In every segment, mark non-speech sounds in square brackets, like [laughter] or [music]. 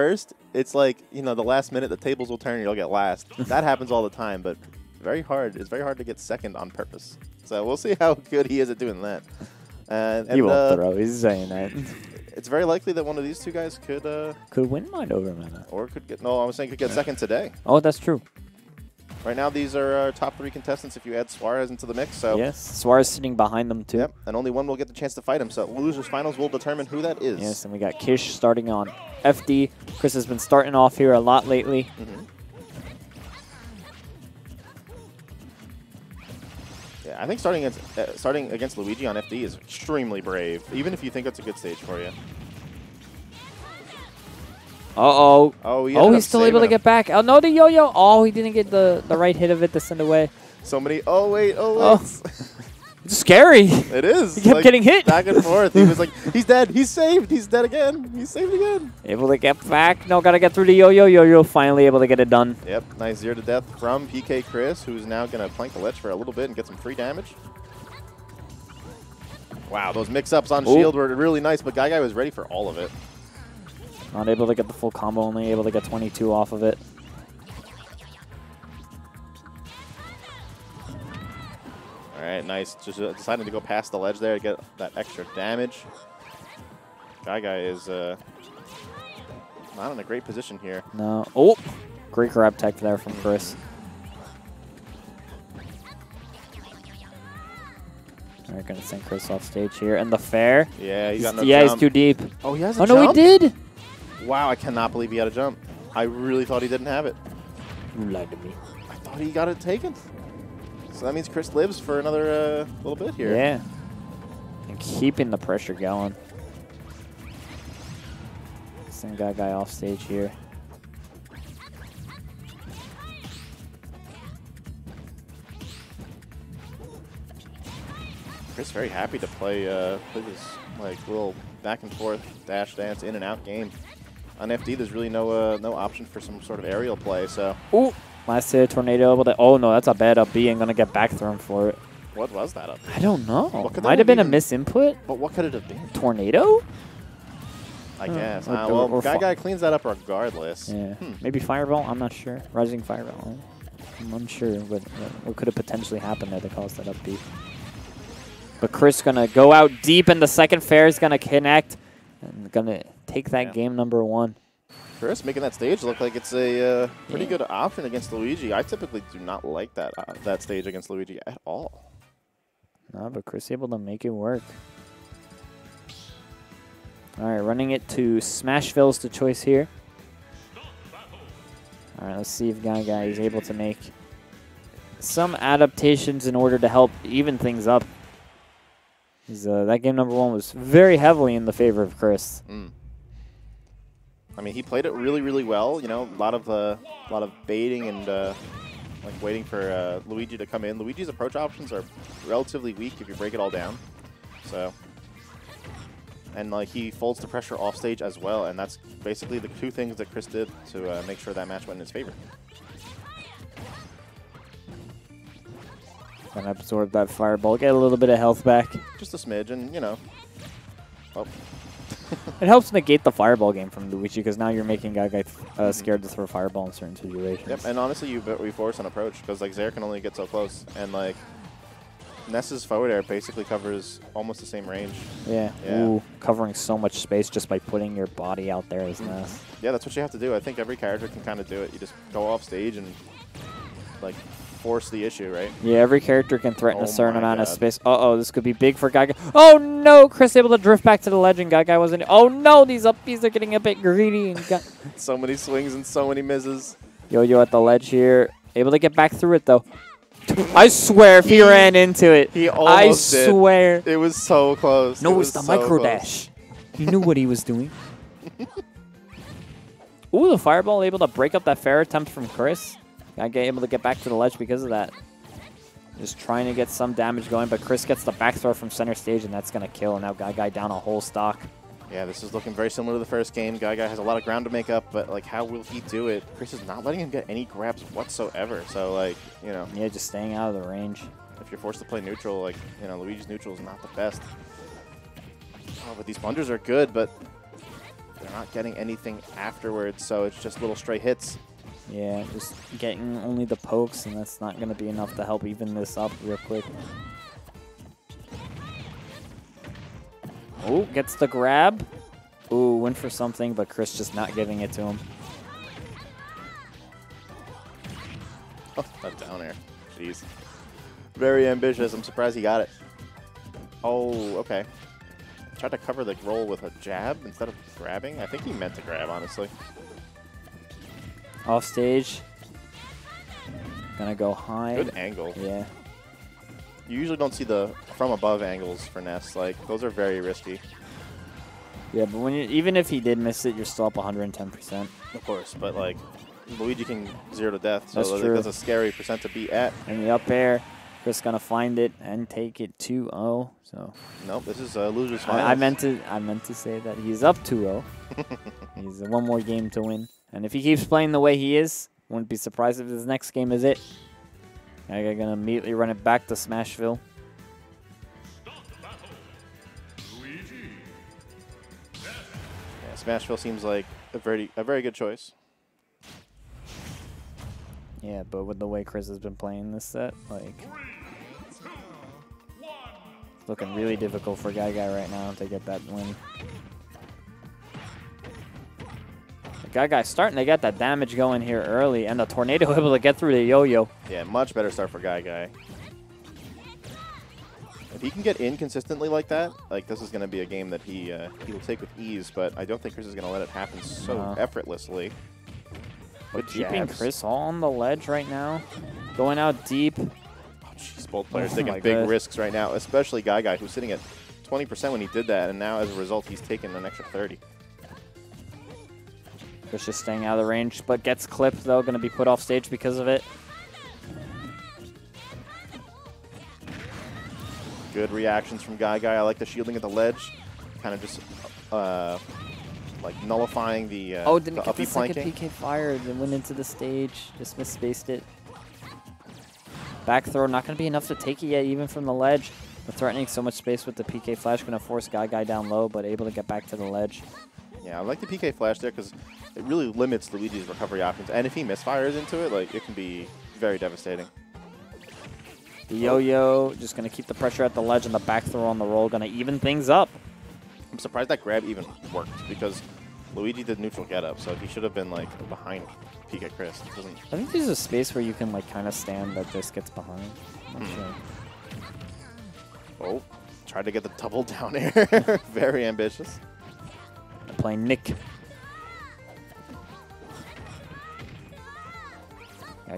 first, it's like, you know, the last minute the tables will turn and you'll get last. that happens all the time, but very hard. It's very hard to get second on purpose. So we'll see how good he is at doing that. Uh, and he won't uh, throw. He's saying that. [laughs] it's very likely that one of these two guys could, uh, could win mine over mana. or could get, no, I was saying could get second today. Oh, that's true. Right now, these are our top three contestants if you add Suarez into the mix. So, Yes, Suarez sitting behind them too. yep, and only one will get the chance to fight him. So, losers finals will determine who that is. Yes, and we got Kish starting on FD. Chris has been starting off here a lot lately. Mhm. Yeah, I think starting against, uh, starting against Luigi on FD is extremely brave, even if you think it's a good stage for you. Uh-oh. Oh, he Oh, he's still able to saving get back. Oh, no, the yo-yo. Oh, he didn't get the, the right hit of it to send away. him. So many. Oh wait. Oh, oh. wait. Oh. [laughs] It's scary. it is. He kept getting hit. back and forth. He was like, [laughs] he's dead. He's saved. He's dead again. He's saved again. able to get back. No, got to get through the yo-yo. Yo-yo finally able to get it done. Yep. Nice zero to death from PK Chris, who's now gonna plank the ledge for a little bit and get some free damage. Wow, those mix-ups on Ooh. shield were really nice, but Guy Guy was ready for all of it. Not able to get the full combo, only able to get 22 off of it. All right, nice. Just uh, deciding to go past the ledge there to get that extra damage. Guy Guy is uh, not in a great position here. No. Oh, great grab tech there from Chris. We're going to send Chris off stage here. And the fair. Yeah, he's He's- got no yeah, jump. he's too deep. Oh, he has a Oh, no, he did. Wow, I cannot believe he had a jump. I really thought he didn't have it. You lied to me. I thought he got it taken. So that means Chris lives for another uh, little bit here. Yeah. And keeping the pressure going. Send guy guy off stage here. Chris very happy to play uh, play this like little back and forth dash dance in and out game. On FD, there's really no uh, no option for some sort of aerial play. So Ooh. Last hit, tornado able to. Oh no, that's a bad up B. I'm gonna get back thrown for it. what was that up? I don't know. That Might have been a misinput. But what could it have been? Tornado? I Uh, guess. or- Uh, well, or guy guy cleans that up regardless. Yeah. Hmm. Maybe fireball. I'm not sure. Rising fireball. I'm unsure what what could have potentially happened there to cause that up B. But Chris gonna go out deep, and the second fair is gonna connect, and gonna take that Yeah. game number one. Chris making that stage look like it's a uh, pretty Yeah. good option against Luigi. I typically do not like that uh, that stage against Luigi at all. No, but Chris able to make it work. All right, running it to Smashville's the choice here. All right, let's see if Guy Guy is able to make some adaptations in order to help even things up. Uh, that game number one was very heavily in the favor of Chris. Mm. I mean, he played it really, really well. You know, a lot of uh, a lot of baiting and uh, like waiting for uh, Luigi to come in. Luigi's approach options are relatively weak if you break it all down. So, and like he folds the pressure off stage as well, and that's basically the two things that Chris did to uh, make sure that match went in his favor. Gonna absorb that fireball, get a little bit of health back. Just a smidge, and you know, oh, It helps negate the fireball game from Luigi because now you're making Guy Guy uh, scared to throw fireball in certain situations. Yep, and honestly, you force an approach because like zair can only get so close, and like Ness's forward air basically covers almost the same range. Yeah. Yeah. Ooh, covering so much space just by putting your body out there is nice. Yeah, that's what you have to do. I think every character can kind of do it. You just go off stage and like force the issue, right? Yeah, every character can threaten Oh a certain my amount of space. Uh-oh, this could be big for Guy Guy. Oh, no! Chris able to drift back to the legend. Guy Guy wasn't... Oh, no! These up Bs are getting a bit greedy. And Guy- [laughs] So many swings and so many misses. Yo-Yo at the ledge here. Able to get back through it, though. I swear, if he, He- ran into it, He I almost did. swear. It was so close. No, it it's was the so micro close. dash. He knew what he was doing. [laughs] Ooh, the fireball able to break up that fair attempt from Chris. Guy able to get back to the ledge because of that. Just trying to get some damage going, but Chris gets the back throw from center stage, and that's going to kill. And now Guy Guy down a whole stock. Yeah, this is looking very similar to the first game. Guy Guy has a lot of ground to make up, but like, how will he do it? Chris is not letting him get any grabs whatsoever. So like, you know, Yeah, just staying out of the range. if you're forced to play neutral, like, you know, Luigi's neutral is not the best. Oh, but these blunders are good, but they're not getting anything afterwards, so it's just little stray hits. Yeah, just getting only the pokes, and that's not going to be enough to help even this up real quick. Oh, gets the grab. Ooh, went for something, but Chris just not giving it to him. Oh, that down air. Jeez. Very ambitious. I'm surprised he got it. Oh, okay. Tried to cover the roll with a jab instead of grabbing. I think he meant to grab, honestly. Off stage. Gonna go high. Good angle. Yeah. You usually don't see the from above angles for Ness. Like, those are very risky. Yeah, but when you, even if he did miss it, you're still up 110%. Of course, but like, Luigi can zero to death, so That's like, true. that's a scary percent to be at. And the up air, Chris gonna find it and take it 2-0. So Nope, this is a loser's I. I meant to I meant to say that he's up 2-0. [laughs] he's one more game to win, and if he keeps playing the way he is, wouldn't be surprised if his next game is it. I'm gonna immediately run it back to Smashville. Yeah, Smashville seems like a very a very good choice. Yeah, but with the way Chris has been playing this set, like, it's looking really difficult for Guy Guy right now to get that win. Guy Guy starting to get that damage going here early, and the tornado [laughs] able to get through the yo-yo. Yeah, much better start for Guy Guy. If he can get in consistently like that, like this is going to be a game that he uh, he will take with ease. But I don't think Chris is going to let it happen so No. effortlessly. But Keeping. Chris all on the ledge right now, going out deep. Oh, jeez, both players Oh taking big God. risks right now, especially Guy Guy, who's sitting at 20% when he did that, and now as a result, he's taken an extra 30. Chris just staying out of the range, but gets clipped though, going to be put off stage because of it. Good reactions from Guy Guy. I like the shielding at the ledge, kind of just uh, like nullifying the, uh, Oh, didn't the get the second. PK fired and went into the stage. Just misspaced it. Back throw, not going to be enough to take it yet, even from the ledge. But threatening so much space with the PK flash, going to force Guy Guy down low, but able to get back to the ledge. Yeah, I like the PK flash there because it really limits Luigi's recovery options. And if he misfires into it, like it can be very devastating. The yo-yo, just going to keep the pressure at the ledge, and the back throw on the roll, going to even things up. I'm surprised that grab even worked because Luigi did neutral get up, so he should have been like behind PK Chris. I think there's a space where you can like kind of stand that this gets behind. Hmm. sure. Oh, tried to get the double down [laughs] air. very ambitious. I'm Playing Nick.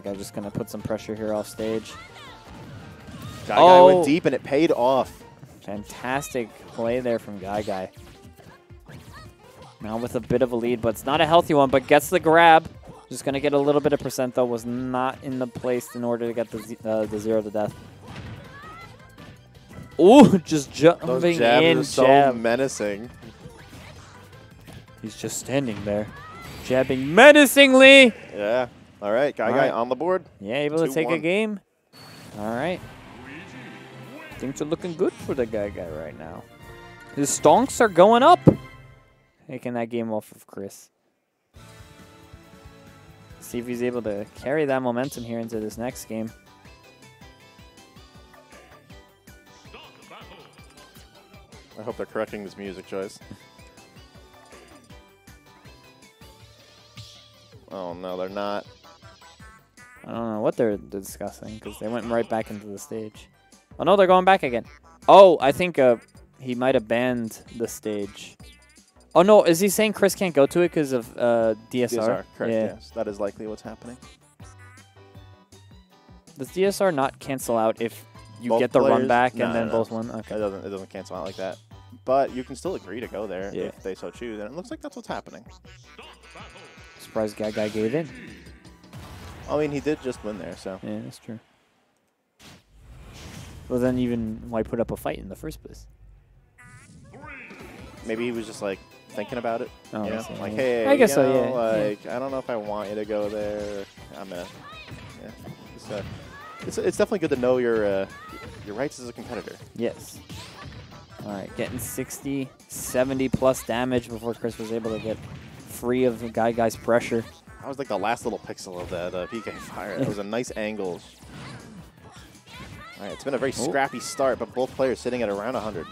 Guy just gonna put some pressure here off stage. Guy Guy Oh. went deep and it paid off. Fantastic play there from Guy Guy. Now with a bit of a lead, but it's not a healthy one, but gets the grab. Just gonna get a little bit of percent though, was not in the place in order to get the, z- uh, the zero to death. Ooh, [laughs] just Those jabs in, are so jab. menacing. He's just standing there, jabbing menacingly. Yeah. All right, Guy All Guy right. on the board. Yeah, able to take a game. All right. Things are looking good for the guy guy right now. His stonks are going up. Taking that game off of Chris. See if he's able to carry that momentum here into this next game. I hope they're correcting this music choice. [laughs] Oh no, they're not. I don't know what they're discussing because they went right back into the stage. Oh no, they're going back again. Oh, I think uh, he might have banned the stage. Oh no, is he saying Chris can't go to it because of uh, DSR? DSR, correct? Yeah. Yes, that is likely what's happening. Does DSR not cancel out if you Both get the run back No, and no, then no. both win? It Okay. doesn't. It doesn't cancel out like that. But you can still agree to go there Yeah. if they so choose, and it looks like that's what's happening. Surprise Guy Guy gave in. I mean, he did just win there, so Yeah, that's true. Well, then even why put up a fight in the first place? maybe he was just like thinking about it. Oh, you know? see, like, yeah. hey, I guess you so, know, yeah, yeah. Like, I don't know if I want you to go there. I'm gonna. Yeah. It's, uh, it's, it's definitely good to know your uh, your rights as a competitor. Yes. All right, getting 60, 70 plus damage before Chris was able to get free of the guy guy's pressure. That was like the last little pixel of that uh, PK fire. It was a nice angle. All right, it's been a very Oh. scrappy start, but both players sitting at around 100.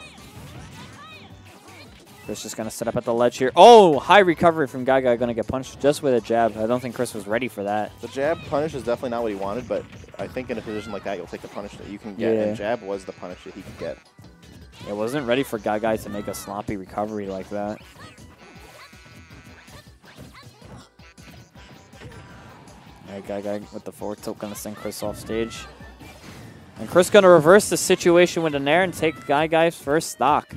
Chris just gonna set up at the ledge here. Oh, high recovery from Guy Guy. Gonna get punched just with a jab. I don't think Chris was ready for that. The jab punish is definitely not what he wanted, but I think in a position like that, you'll take the punish that you can get, Yeah. and jab was the punish that he could get. It wasn't ready for Guy Guy to make a sloppy recovery like that. All right, Guy Guy with the forward tilt gonna send Chris off stage. And Chris gonna reverse the situation with an air and take Guy Guy's first stock.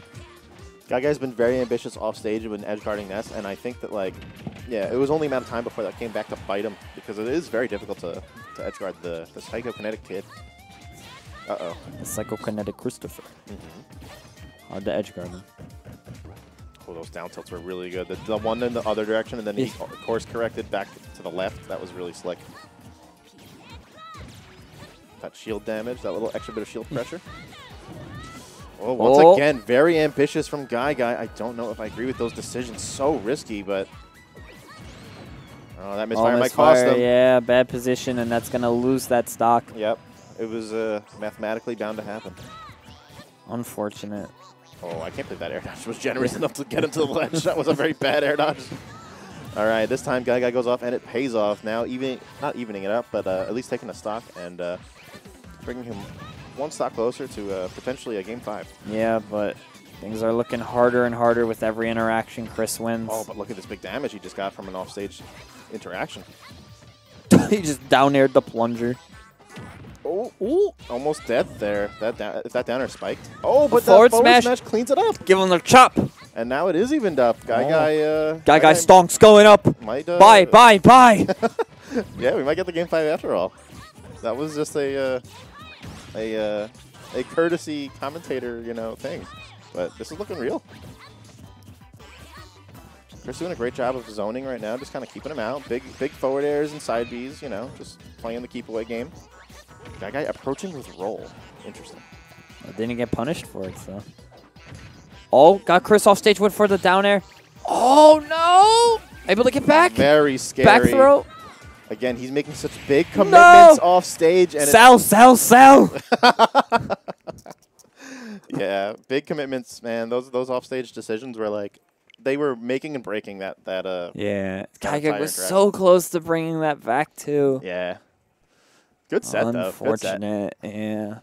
Guy Guy's been very ambitious off stage when edge guarding Ness, and I think that like, yeah, it was only a matter of time before that came back to bite him because it is very difficult to, to edge guard the the psychokinetic kid. Uh oh. The psychokinetic Christopher. Hard to edge guard him. Oh, those down tilts were really good. The, the one in the other direction, and then he course corrected back to the left. That was really slick. That shield damage, that little extra bit of shield pressure. Oh, once Oh. again, very ambitious from Guy Guy. I don't know if I agree with those decisions. So risky, but oh, that misfire Oh, might cost him. Yeah, bad position, and that's gonna lose that stock. Yep, it was uh, mathematically bound to happen. Unfortunate. Oh, I can't believe that air dodge was generous [laughs] enough to get him to the ledge. That was a very bad air dodge. [laughs] All right, this time Guy Guy goes off, and it pays off. Now, even not evening it up, but uh, at least taking a stock and uh, bringing him one stock closer to uh, potentially a game five. Yeah, but things are looking harder and harder with every interaction. Chris wins. Oh, but look at this big damage he just got from an offstage interaction. [laughs] he just down aired the plunger. Oh, ooh, almost dead there. That da- if that down air spiked. Oh, but forward that forward smash. smash. cleans it up, Give him the chop. and now it is evened up. Guy Oh. Guy, uh, Guy guy stonks going up. might uh, Bye, bye, bye. [laughs] [laughs] Yeah, we might get the game five after all. That was just a uh, a uh, a courtesy commentator, you know, thing. But this is looking real. Chris doing a great job of zoning right now, just kind of keeping him out. Big big forward airs and side Bs, you know, just playing the keep away game. That guy approaching with roll. Interesting. I didn't get punished for it, so. Oh, got Chris off stage. Went for the down air. Oh no! Able to get back. Very scary. Back throw. Again, he's making such big commitments off stage, and Sell, sell, sell. [laughs] yeah, big commitments, man. Those those off stage decisions were like they were making and breaking that that uh yeah, Guy Guy was so close to bringing that back too. yeah. Good set though. Good. Unfortunate. Yeah.